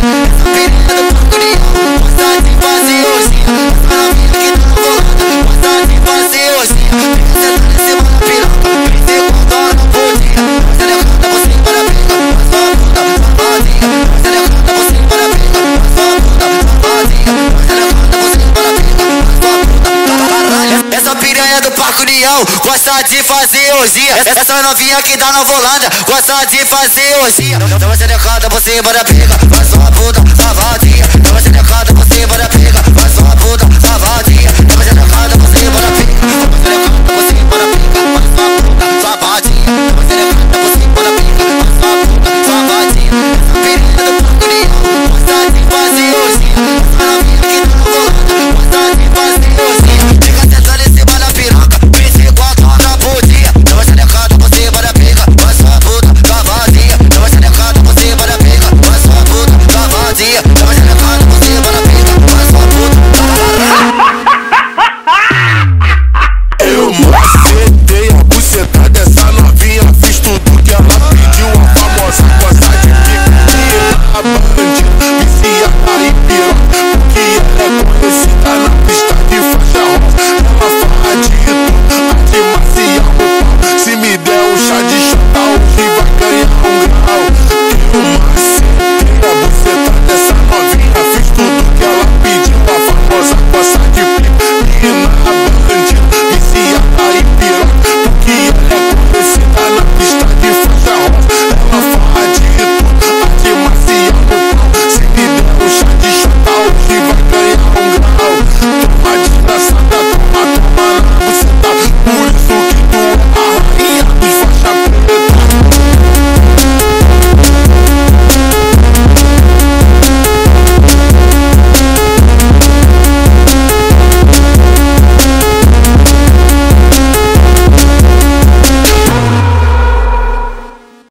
Thank you. Então, gosta de fazer orgia. Essa novinha aqui da Nova Holândia gosta de fazer orgia. Então você decanta por cima pica, faz uma puta safadinha.